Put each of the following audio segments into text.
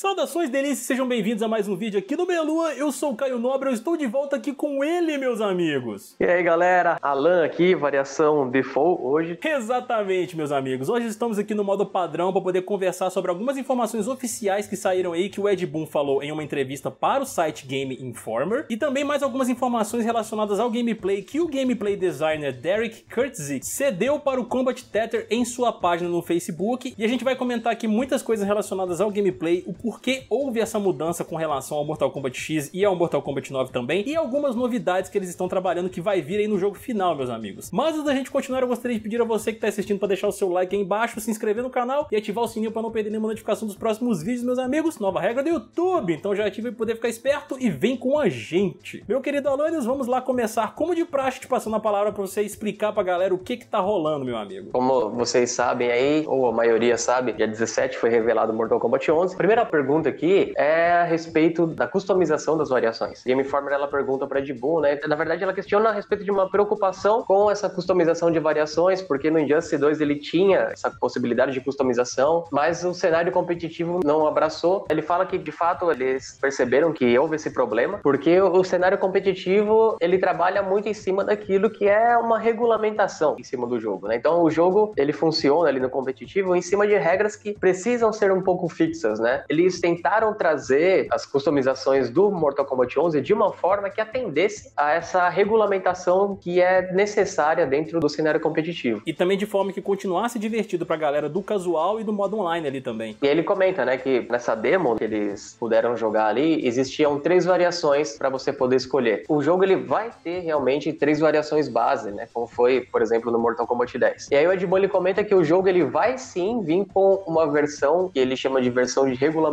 Saudações delícias, sejam bem-vindos a mais um vídeo aqui no Belua. Eu sou o Caio Nobre, eu estou de volta aqui com ele, meus amigos. E aí, galera? Alan aqui, variação default hoje. Exatamente, meus amigos. Hoje estamos aqui no modo padrão para poder conversar sobre algumas informações oficiais que saíram aí que o Ed Boon falou em uma entrevista para o site Game Informer e também mais algumas informações relacionadas ao gameplay que o gameplay designer Derek Kurtzy cedeu para o Combat Tether em sua página no Facebook e a gente vai comentar aqui muitas coisas relacionadas ao gameplay, o porque houve essa mudança com relação ao Mortal Kombat X e ao Mortal Kombat 9 também, e algumas novidades que eles estão trabalhando que vai vir aí no jogo final, meus amigos. Mas antes da gente continuar, eu gostaria de pedir a você que está assistindo para deixar o seu like aí embaixo, se inscrever no canal e ativar o sininho para não perder nenhuma notificação dos próximos vídeos, meus amigos. Nova regra do YouTube, então já ative para poder ficar esperto e vem com a gente. Meu querido Alanis, vamos lá começar como de praxe, te passando a palavra para você explicar pra galera o que que tá rolando, meu amigo. Como vocês sabem aí, ou a maioria sabe, dia 17 foi revelado Mortal Kombat 11. Primeira pergunta aqui é a respeito da customização das variações. Game Informer ela pergunta para Ed Boon, né? Na verdade, ela questiona a respeito de uma preocupação com essa customização de variações, porque no Injustice 2 ele tinha essa possibilidade de customização, mas o cenário competitivo não abraçou. Ele fala que de fato eles perceberam que houve esse problema, porque o cenário competitivo ele trabalha muito em cima daquilo que é uma regulamentação em cima do jogo, né? Então o jogo ele funciona ali no competitivo em cima de regras que precisam ser um pouco fixas, né? Eles tentaram trazer as customizações do Mortal Kombat 11 de uma forma que atendesse a essa regulamentação que é necessária dentro do cenário competitivo. E também de forma que continuasse divertido pra galera do casual e do modo online ali também. E ele comenta, né, que nessa demo que eles puderam jogar ali, existiam três variações para você poder escolher. O jogo ele vai ter realmente três variações base, né, como foi, por exemplo, no Mortal Kombat 10. E aí o Ed Boon ele comenta que o jogo ele vai sim vir com uma versão que ele chama de versão de regulamentação,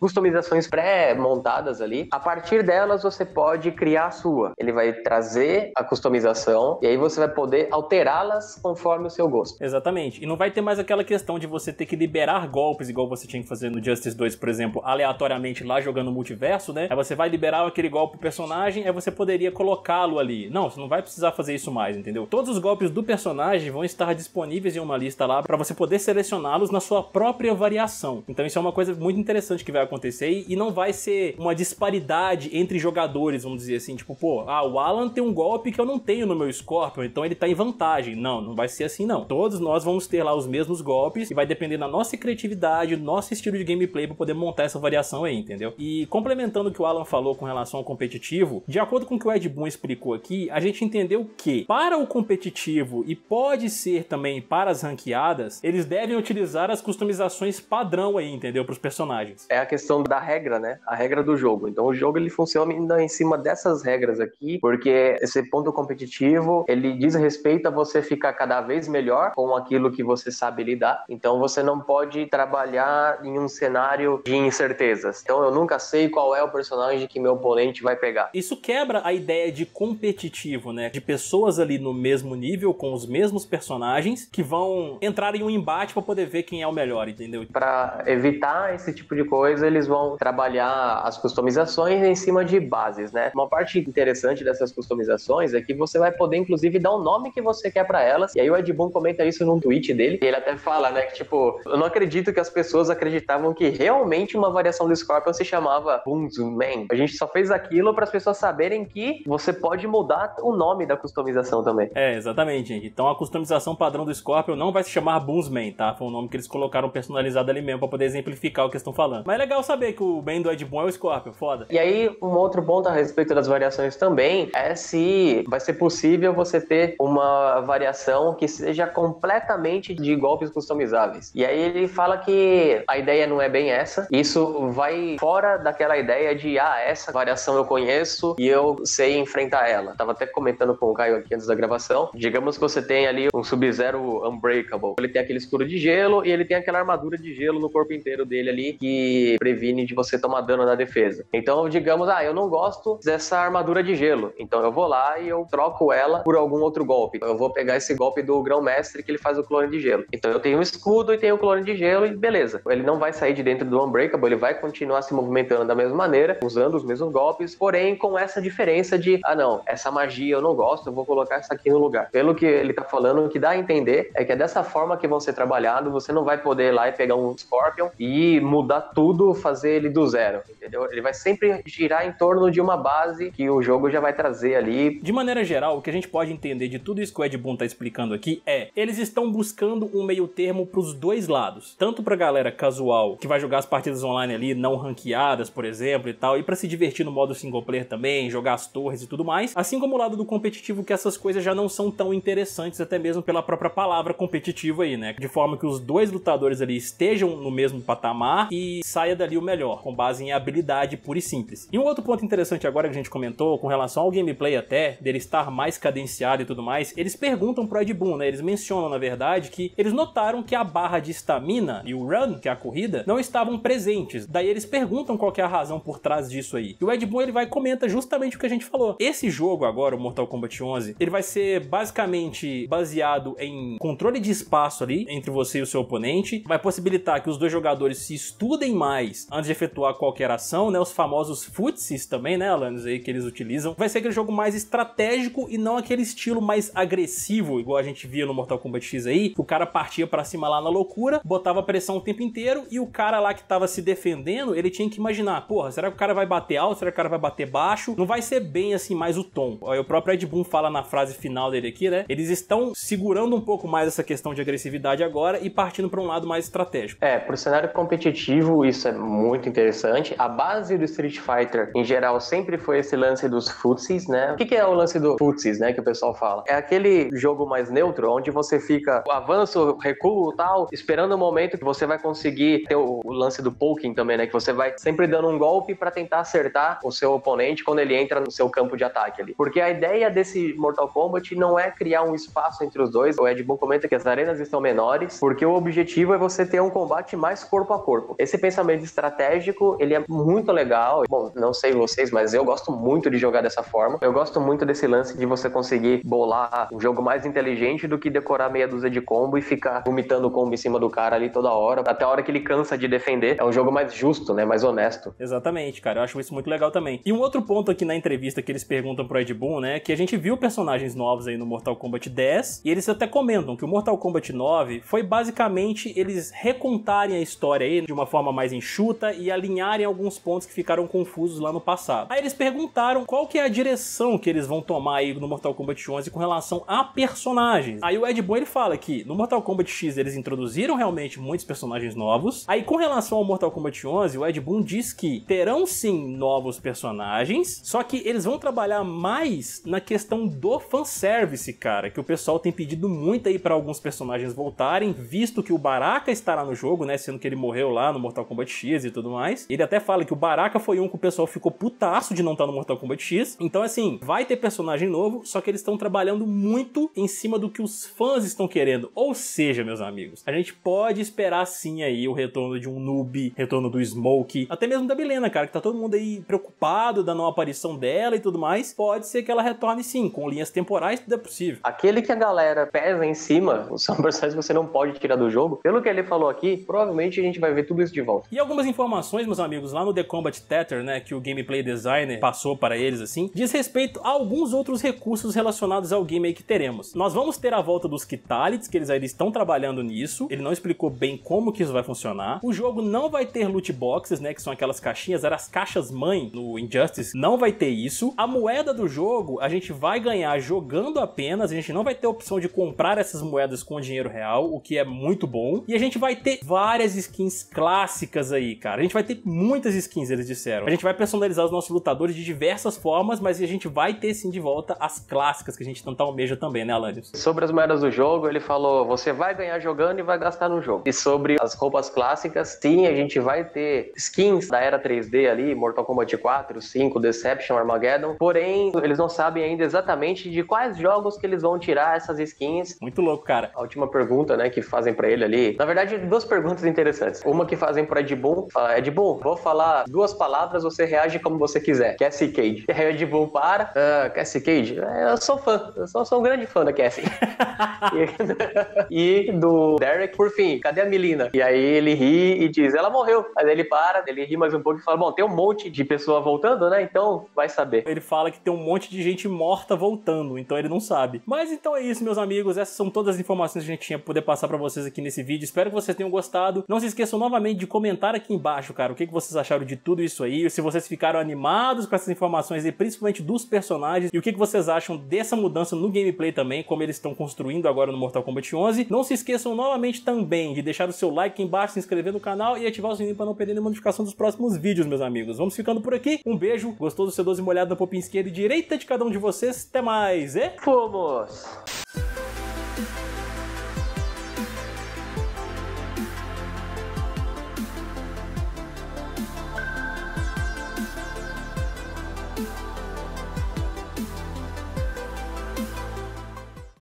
customizações pré-montadas ali. A partir delas você pode criar a sua. Ele vai trazer a customização e aí você vai poder alterá-las conforme o seu gosto. Exatamente. E não vai ter mais aquela questão de você ter que liberar golpes igual você tinha que fazer no Justice 2, por exemplo, aleatoriamente lá jogando no multiverso, né? Aí você vai liberar aquele golpe pro personagem, aí você poderia colocá-lo ali. Não, você não vai precisar fazer isso mais, entendeu? Todos os golpes do personagem vão estar disponíveis em uma lista lá para você poder selecioná-los na sua própria variação. Então isso é uma coisa muito interessante que vai acontecer e não vai ser uma disparidade entre jogadores, vamos dizer assim, tipo, pô, ah, o Alan tem um golpe que eu não tenho no meu Scorpion, então ele tá em vantagem. Não, não vai ser assim não. Todos nós vamos ter lá os mesmos golpes e vai depender da nossa criatividade, do nosso estilo de gameplay para poder montar essa variação aí, entendeu? E complementando o que o Alan falou com relação ao competitivo, de acordo com o que o Ed Boon explicou aqui, a gente entendeu que para o competitivo e pode ser também para as ranqueadas, eles devem utilizar as customizações padrão aí, entendeu? Para os personagens. É a questão da regra, né? A regra do jogo. Então o jogo ele funciona ainda em cima dessas regras aqui, porque esse ponto competitivo, ele diz respeito a você ficar cada vez melhor com aquilo que você sabe lidar. Então você não pode trabalhar em um cenário de incertezas. Então eu nunca sei qual é o personagem que meu oponente vai pegar. Isso quebra a ideia de competitivo, né? De pessoas ali no mesmo nível, com os mesmos personagens, que vão entrar em um embate para poder ver quem é o melhor, entendeu? Para evitar esse tipo de coisa, eles vão trabalhar as customizações em cima de bases, né? Uma parte interessante dessas customizações é que você vai poder, inclusive, dar o nome que você quer para elas. E aí o Ed Boon comenta isso num tweet dele. E ele até fala, né, que tipo, eu não acredito que as pessoas acreditavam que realmente uma variação do Scorpion se chamava Boomsman. A gente só fez aquilo para as pessoas saberem que você pode mudar o nome da customização também. É, exatamente, gente. Então a customização padrão do Scorpion não vai se chamar Boomsman, tá? Foi um nome que eles colocaram personalizado ali mesmo para poder exemplificar o que estão falando. Mas é legal saber que o bem do Ed Boon é o Scorpion, foda. E aí, um outro ponto a respeito das variações também é se vai ser possível você ter uma variação que seja completamente de golpes customizáveis. E aí ele fala que a ideia não é bem essa. Isso vai fora daquela ideia de, ah, essa variação eu conheço e eu sei enfrentar ela. Tava até comentando com o Caio aqui antes da gravação. Digamos que você tem ali um Sub-Zero Unbreakable. Ele tem aquele escudo de gelo e ele tem aquela armadura de gelo no corpo inteiro dele ali que previne de você tomar dano na defesa. Então, digamos, ah, eu não gosto dessa armadura de gelo. Então eu vou lá e eu troco ela por algum outro golpe. Eu vou pegar esse golpe do Grão-Mestre que ele faz o clone de gelo. Então eu tenho um escudo e tenho o clone de gelo e beleza. Ele não vai sair de dentro do Unbreakable, ele vai continuar se movimentando da mesma maneira, usando os mesmos golpes, porém com essa diferença de, ah não, essa magia eu não gosto, eu vou colocar essa aqui no lugar. Pelo que ele tá falando, o que dá a entender é que é dessa forma que vão ser trabalhados, você não vai poder ir lá e pegar um Scorpion e mudar mudar tudo, fazer ele do zero, entendeu? Ele vai sempre girar em torno de uma base que o jogo já vai trazer ali. De maneira geral, o que a gente pode entender de tudo isso que o Ed Boon tá explicando aqui é, eles estão buscando um meio termo pros dois lados, tanto pra galera casual, que vai jogar as partidas online ali, não ranqueadas, por exemplo, e tal, e para se divertir no modo single player também, jogar as torres e tudo mais, assim como o lado do competitivo, que essas coisas já não são tão interessantes, até mesmo pela própria palavra competitivo aí, né? De forma que os dois lutadores ali estejam no mesmo patamar e saia dali o melhor, com base em habilidade pura e simples. E um outro ponto interessante agora que a gente comentou, com relação ao gameplay até, dele estar mais cadenciado e tudo mais, eles perguntam pro Ed Boon, né? Eles mencionam, na verdade, que eles notaram que a barra de estamina e o run, que é a corrida, não estavam presentes. Daí eles perguntam qual é a razão por trás disso aí. E o Ed Boon ele vai comenta justamente o que a gente falou. Esse jogo agora, o Mortal Kombat 11, ele vai ser basicamente baseado em controle de espaço ali entre você e o seu oponente, vai possibilitar que os dois jogadores se estudem mais antes de efetuar qualquer ação, né? Os famosos futsis também, né, Alanis, aí que eles utilizam. Vai ser aquele jogo mais estratégico e não aquele estilo mais agressivo, igual a gente via no Mortal Kombat X aí, o cara partia para cima lá na loucura, botava pressão o tempo inteiro e o cara lá que tava se defendendo, ele tinha que imaginar, porra, será que o cara vai bater alto? Será que o cara vai bater baixo? Não vai ser bem assim mais o tom. Aí o próprio Ed Boon fala na frase final dele aqui, né? Eles estão segurando um pouco mais essa questão de agressividade agora e partindo para um lado mais estratégico. É, pro cenário competitivo isso é muito interessante. A base do Street Fighter, em geral, sempre foi esse lance dos futsis, né? O que, que é o lance do futsis, né, que o pessoal fala? É aquele jogo mais neutro, onde você fica avanço, recuo tal, esperando o momento que você vai conseguir ter o, o lance do poking também, né? Que você vai sempre dando um golpe para tentar acertar o seu oponente quando ele entra no seu campo de ataque ali. Porque a ideia desse Mortal Kombat não é criar um espaço entre os dois. O Ed Boon comenta que as arenas estão menores, porque o objetivo é você ter um combate mais corpo a corpo. Esse pensamento estratégico, ele é muito legal. Bom, não sei vocês, mas eu gosto muito de jogar dessa forma. Eu gosto muito desse lance de você conseguir bolar um jogo mais inteligente do que decorar meia dúzia de combo e ficar vomitando combo em cima do cara ali toda hora, até a hora que ele cansa de defender. É um jogo mais justo, né? Mais honesto. Exatamente, cara. Eu acho isso muito legal também. E um outro ponto aqui na entrevista que eles perguntam pro Ed Boon, né? Que a gente viu personagens novos aí no Mortal Kombat 10 e eles até comentam que o Mortal Kombat 9 foi basicamente eles recontarem a história aí de uma forma mais enxuta e alinharem alguns pontos que ficaram confusos lá no passado. Aí eles perguntaram qual que é a direção que eles vão tomar aí no Mortal Kombat 11 com relação a personagens. Aí o Ed Boon ele fala que no Mortal Kombat X eles introduziram realmente muitos personagens novos. Aí com relação ao Mortal Kombat 11, o Ed Boon diz que terão sim novos personagens, só que eles vão trabalhar mais na questão do fanservice, cara, que o pessoal tem pedido muito aí para alguns personagens voltarem, visto que o Baraka estará no jogo, né, sendo que ele morreu lá no Mortal Kombat X e tudo mais. Ele até fala que o Baraka foi um que o pessoal ficou putaço de não estar no Mortal Kombat X. Então assim, vai ter personagem novo, só que eles estão trabalhando muito em cima do que os fãs estão querendo. Ou seja, meus amigos, a gente pode esperar sim aí o retorno de um noob, retorno do Smoke, até mesmo da Milena, cara, que tá todo mundo aí preocupado da não aparição dela e tudo mais. Pode ser que ela retorne sim, com linhas temporais, tudo é possível. Aquele que a galera pesa em cima, são personagens que você não pode tirar do jogo. Pelo que ele falou aqui, provavelmente a gente vai ver tudo isso de volta. E algumas informações, meus amigos, lá no The Combat Tether, né, que o gameplay designer passou para eles assim, diz respeito a alguns outros recursos relacionados ao game que teremos. Nós vamos ter a volta dos Kitalites, que eles ainda estão trabalhando nisso. Ele não explicou bem como que isso vai funcionar. O jogo não vai ter loot boxes, né, que são aquelas caixinhas, eram as caixas mãe no Injustice. Não vai ter isso. A moeda do jogo a gente vai ganhar jogando apenas, a gente não vai ter a opção de comprar essas moedas com dinheiro real, o que é muito bom. E a gente vai ter várias skins clássicas aí, cara. A gente vai ter muitas skins, eles disseram. A gente vai personalizar os nossos lutadores de diversas formas, mas a gente vai ter sim de volta as clássicas que a gente tanto almeja também, né, Alanis? Sobre as moedas do jogo, ele falou: você vai ganhar jogando e vai gastar no jogo. E sobre as roupas clássicas, sim, a gente vai ter skins da era 3D ali, Mortal Kombat 4, 5, Deception, Armageddon. Porém, eles não sabem ainda exatamente de quais jogos que eles vão tirar essas skins. Muito louco, cara. A última pergunta, né, que fazem para ele ali. Na verdade, duas perguntas interessantes. Uma que fazem pro Ed Boon, fala, Ed Boon, vou falar duas palavras, você reage como você quiser. Cassie Cage. E aí o Ed para, ah, Cassie Cage, eu sou fã, eu sou, sou um grande fã da Cassie. e, e do Derek, por fim, cadê a Melina? E aí ele ri e diz, ela morreu. Mas ele para, ele ri mais um pouco e fala, bom, tem um monte de pessoa voltando, né? Então vai saber. Ele fala que tem um monte de gente morta voltando, então ele não sabe. Mas então é isso, meus amigos. Essas são todas as informações que a gente tinha pra poder passar para vocês aqui nesse vídeo. Espero que vocês tenham gostado. Não se esqueçam novamente também de comentar aqui embaixo, cara, o que, que vocês acharam de tudo isso aí, se vocês ficaram animados com essas informações e principalmente dos personagens, e o que, que vocês acham dessa mudança no gameplay também, como eles estão construindo agora no Mortal Kombat 11. Não se esqueçam novamente também de deixar o seu like aqui embaixo, se inscrever no canal e ativar o sininho para não perder nenhuma notificação dos próximos vídeos, meus amigos. Vamos ficando por aqui. Um beijo, gostoso, sedoso e molhado na popinha esquerda e direita de cada um de vocês. Até mais, e... Fomos!